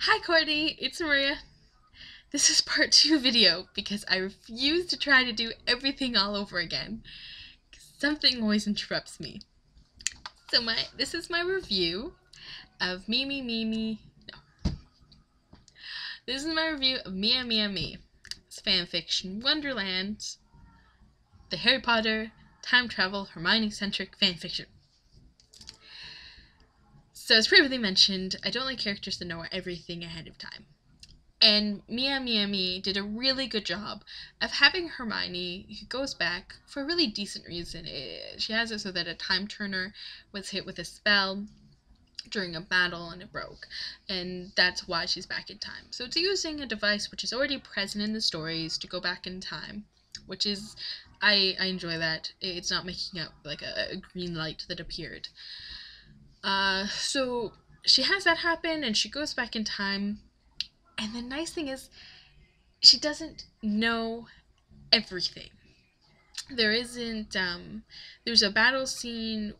Hi Courtney, it's Maria. This is part two video because I refuse to try to do everything all over again. Something always interrupts me. So my this is my review of Me Me no. This is my review of MiaMiaMi. It's fanfiction Wonderland. The Harry Potter time travel Hermione centric fanfiction. So, as previously mentioned, I don't like characters that know everything ahead of time. And MiaMiaMi did a really good job of having Hermione, who goes back for a really decent reason. It, she has it so that a time turner was hit with a spell during a battle and it broke. And that's why she's back in time. So it's using a device which is already present in the stories to go back in time, which is I I enjoy that. It's not making up like a, a green light that appeared. Uh, so she has that happen and she goes back in time. And the nice thing is, she doesn't know everything. There isn't, um, there's a battle scene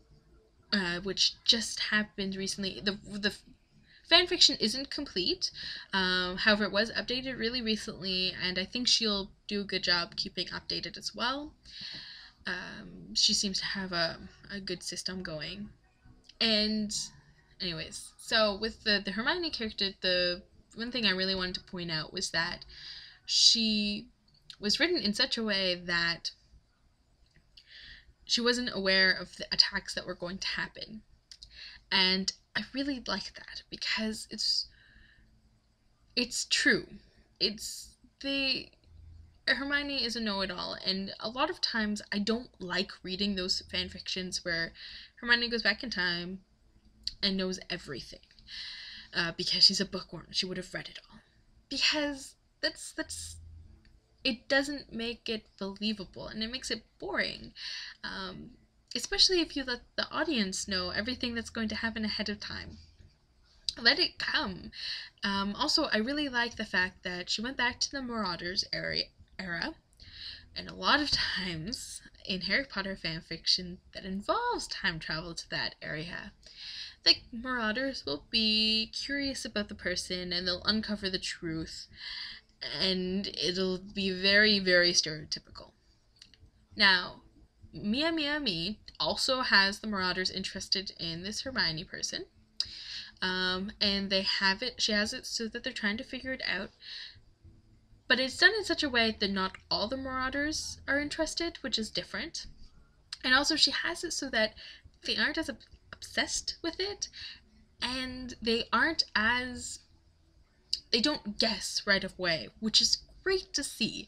uh, which just happened recently. The, the fan fiction isn't complete. Um, however, it was updated really recently, and I think she'll do a good job keeping updated as well. Um, she seems to have a, a good system going. And anyways, so with the the Hermione character, the one thing I really wanted to point out was that she was written in such a way that she wasn't aware of the attacks that were going to happen. And I really like that because it's it's true. It's the Hermione is a know-it-all, and a lot of times I don't like reading those fan fictions where Hermione goes back in time and knows everything uh, because she's a bookworm. She would have read it all because that's that's it doesn't make it believable and it makes it boring. Um, especially if you let the audience know everything that's going to happen ahead of time let it come. Um, also, I really like the fact that she went back to the Marauders area, era. And a lot of times in Harry Potter fan fiction that involves time travel to that area, the marauders will be curious about the person and they'll uncover the truth, and it'll be very, very stereotypical. Now, MiaMiaMi also has the marauders interested in this Hermione person. Um, and they have it, she has it so that they're trying to figure it out but it's done in such a way that not all the marauders are interested, which is different. And also, she has it so that they aren't as obsessed with it, and they aren't as. They don't guess right away, which is great to see.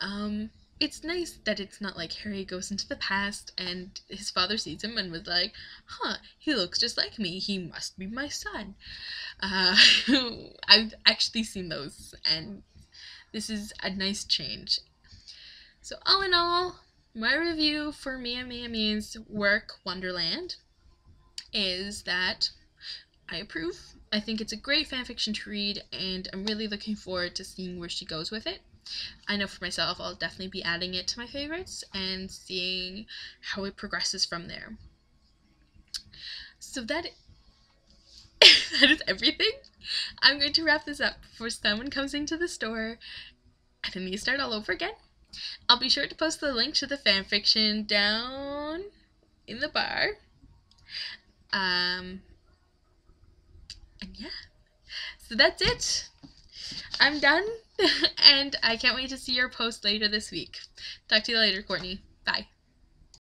Um, it's nice that it's not like Harry goes into the past and his father sees him and was like, huh, he looks just like me. He must be my son. Uh, I've actually seen those and this is a nice change. So all in all, my review for MiaMiaMi's work, Wonderland, is that I approve. I think it's a great fanfiction to read, and I'm really looking forward to seeing where she goes with it. I know for myself, I'll definitely be adding it to my favorites and seeing how it progresses from there. So that that is everything. I'm going to wrap this up before someone comes into the store and then you start all over again. I'll be sure to post the link to the fanfiction down in the bar. Um, and yeah, so that's it. I'm done, and I can't wait to see your post later this week. Talk to you later, Courtney. Bye.